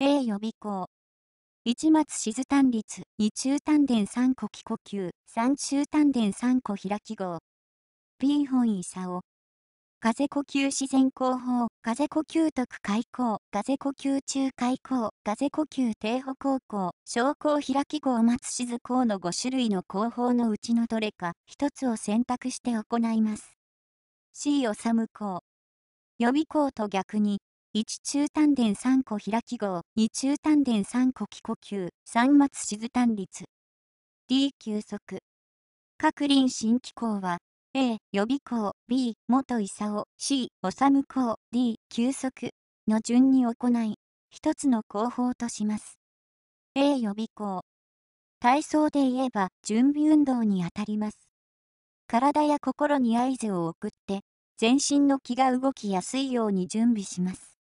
A 予備校。一松静単立、二中丹田三個気呼吸、三中丹田三個開き号。B 本位差風呼吸自然後方、風呼吸特開口、風呼吸中開口、風呼吸低歩高校、昇降開き号松静校の5種類の後方のうちのどれか。一つを選択して行います。C をサム校。予備校と逆に、1中丹田3個開き号、2中丹田3個気呼吸、3松静単率。D 休息。各輪新機構は、A、予備校、B、元勲、C、治校、D、休息の順に行い、一つの候補とします。A 予備校。体操で言えば準備運動にあたります。体や心に合図を送って、全身の気が動きやすいように準備します。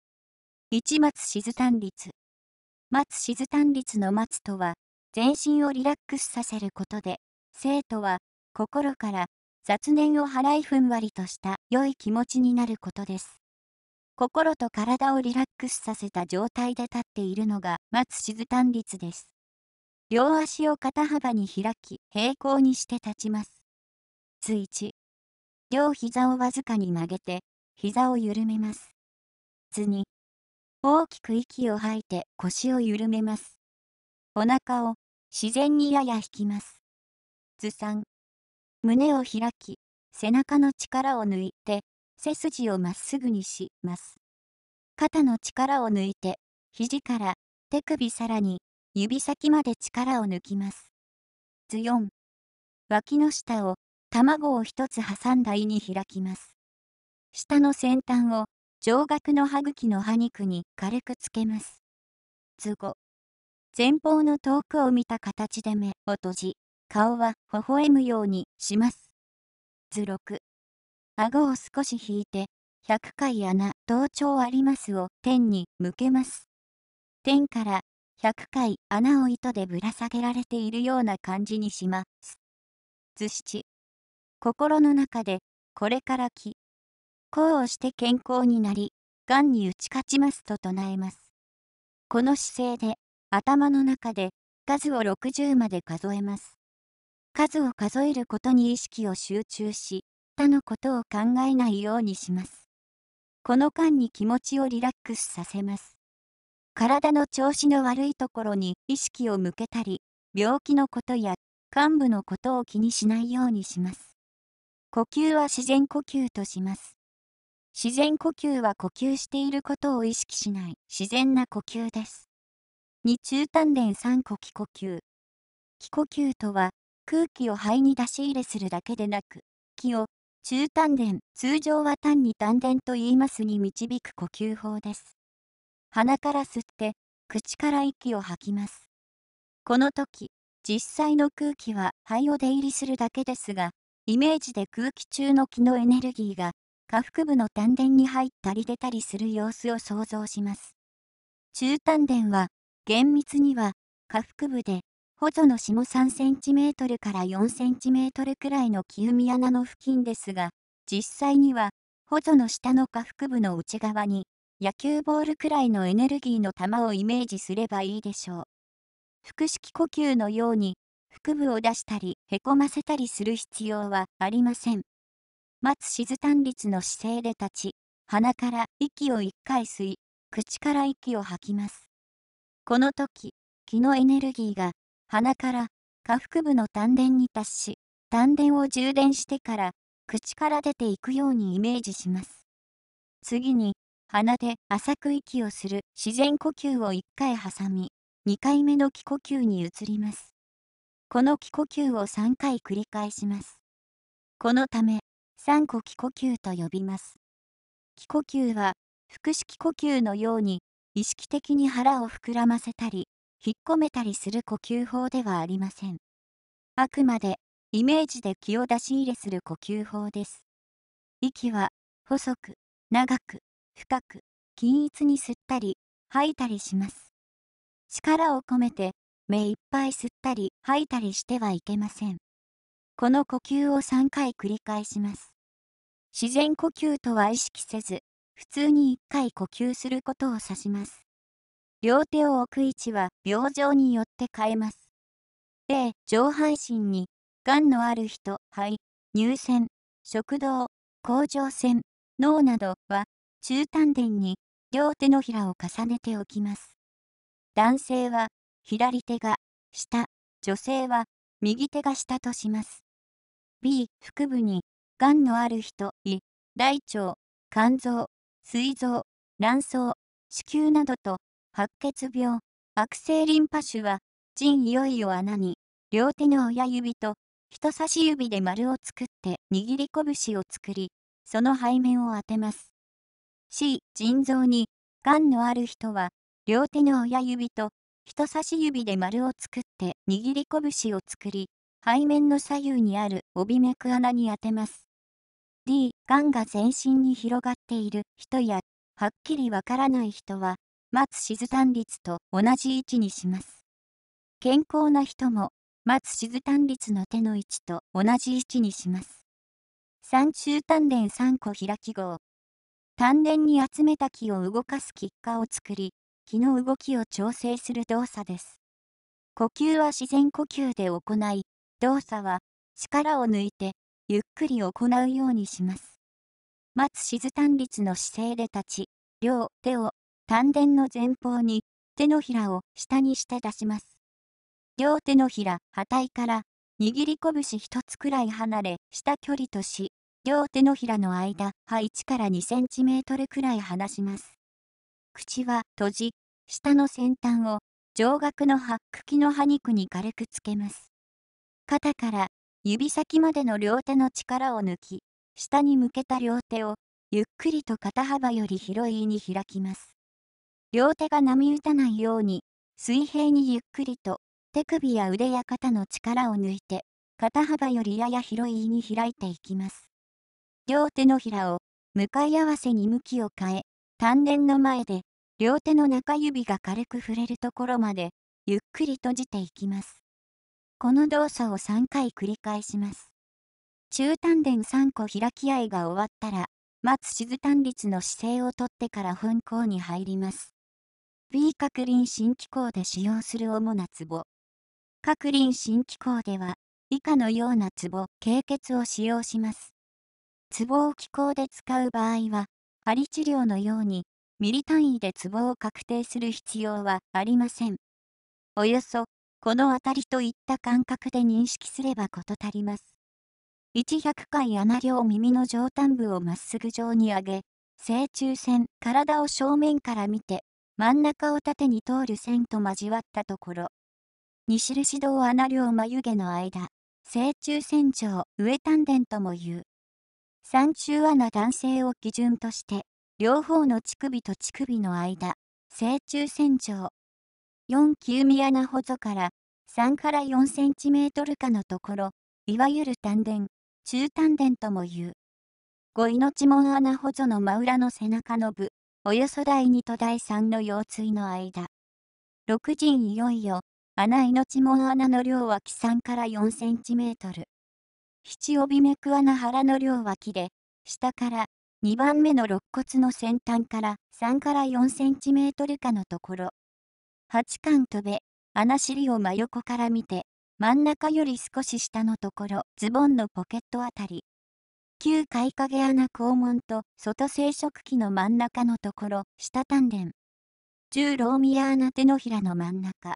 一松静単率。松静単率の松とは、全身をリラックスさせることで、生徒は心から雑念を払いふんわりとした良い気持ちになることです。心と体をリラックスさせた状態で立っているのが松静単率です。両足を肩幅に開き平行にして立ちます。つ1。両膝をわずかに曲げて膝を緩めます。図2。大きく息を吐いて腰を緩めます。お腹を自然にやや引きます。図3。胸を開き、背中の力を抜いて、背筋をまっすぐにします。肩の力を抜いて、肘から手首さらに指先まで力を抜きます。図4。脇の下を卵を一つ挟んだ胃に開きます。下の先端を上顎の歯茎の歯肉に軽くつけます。図5。前方の遠くを見た形で目を閉じ、顔は微笑むようにします。図6。顎を少し引いて、100回穴、頭頂ありますを天に向けます。天から100回穴を糸でぶら下げられているような感じにします。図7。心の中で、これから気。こうをして健康になり、癌に打ち勝ちますと唱えます。この姿勢で、頭の中で、数を60まで数えます。数を数えることに意識を集中し、他のことを考えないようにします。この間に気持ちをリラックスさせます。体の調子の悪いところに意識を向けたり、病気のことや幹部のことを気にしないようにします。呼吸は自然呼吸とします。自然呼吸は呼吸していることを意識しない自然な呼吸です。2中丹田3呼気呼吸。気呼吸とは空気を肺に出し入れするだけでなく、気を中丹田、通常は単に丹田と言いますに導く呼吸法です。鼻から吸って、口から息を吐きます。この時、実際の空気は肺を出入りするだけですが、イメージで空気中の気のエネルギーが下腹部の丹田に入ったり出たりする様子を想像します。中丹田は、厳密には下腹部で補助の下3センチメートルから4センチメートルくらいの木海穴の付近ですが、実際には、補助の下の下腹部の内側に、野球ボールくらいのエネルギーの玉をイメージすればいいでしょう。腹式呼吸のように、腹部を出したり、へこませたりする必要はありません。松静単立の姿勢で立ち、鼻から息を1回吸い、口から息を吐きます。この時、気のエネルギーが鼻から下腹部の丹田に達し、丹田を充電してから口から出ていくようにイメージします。次に、鼻で浅く息をする自然呼吸を1回挟み、2回目の気呼吸に移ります。この気呼吸を3回繰り返します。このため、3個気呼吸と呼びます。気呼吸は、腹式呼吸のように、意識的に腹を膨らませたり、引っ込めたりする呼吸法ではありません。あくまで、イメージで気を出し入れする呼吸法です。息は、細く、長く、深く、均一に吸ったり、吐いたりします。力を込めて、目いっぱい吸ったり吐いたりしてはいけません。この呼吸を3回繰り返します。自然呼吸とは意識せず、普通に1回呼吸することを指します。両手を置く位置は病状によって変えます。A、上半身に、癌のある人、肺、乳腺、食道、甲状腺、脳などは、中丹田に、両手のひらを重ねておきます。男性は、左手が、下、女性は、右手が下とします。B、腹部に、癌のある人、胃、大腸、肝臓、膵臓、卵巣、子宮などと、白血病、悪性リンパ腫は、腎いよいよ穴に、両手の親指と人差し指で丸を作って握り拳を作り、その背面を当てます。C、腎臓に、癌のある人は、両手の親指と人差し指で丸を作って握り拳を作り、背面の左右にある帯脈穴に当てます。D、癌が全身に広がっている人や、はっきりわからない人は、松静単率と同じ位置にします。健康な人も、松静単率の手の位置と同じ位置にします。三中丹田3個開き号。丹田に集めた気を動かす結果を作り、気の動きを調整する動作です。呼吸は自然呼吸で行い、動作は力を抜いてゆっくり行うようにします。松静単率の姿勢で立ち、両手を丹田の前方に手のひらを下にして出します。両手のひら、はたいから、握り拳一つくらい離れ、下距離とし、両手のひらの間、は1から2センチメートルくらい離します。口は閉じ、下の先端を上顎の葉茎の葉肉に軽くつけます。肩から指先までの両手の力を抜き、下に向けた両手をゆっくりと肩幅より広いに開きます。両手が波打たないように、水平にゆっくりと手首や腕や肩の力を抜いて、肩幅よりやや広いに開いていきます。両手のひらを向かい合わせに向きを変え、丹田の前で両手の中指が軽く触れるところまでゆっくり閉じていきます。この動作を3回繰り返します。中丹田3個開き合いが終わったら、松静単率の姿勢をとってから噴行に入ります。B 角輪新機構で使用する主なツボ。各輪新機構では、以下のようなツボ、経血を使用します。ツボを気候で使う場合は、針治療のように、ミリ単位でツボを確定する必要はありません。およそ、この辺りといった感覚で認識すれば事足ります。100回穴量耳の上端部をまっすぐ上に上げ、正中線、体を正面から見て、真ん中を縦に通る線と交わったところ、西印堂穴両眉毛の間、正中線上、上丹田とも言う。三中穴男性を基準として、両方の乳首と乳首の間、正中線上。4九味穴ほぞから3から4センチメートル下のところ、いわゆる丹田、中丹田とも言う。5命門穴ほぞの真裏の背中の部、およそ第2と第3の腰椎の間。6陣いよいよ、穴命門穴の両脇3から4センチメートル。七帯脈穴腹の両脇で、下から2番目の肋骨の先端から3から4センチメートル下のところ。八巻飛べ、穴尻を真横から見て、真ん中より少し下のところ、ズボンのポケットあたり。旧貝影穴肛門と外生殖器の真ん中のところ、下丹田。十ローミア穴手のひらの真ん中。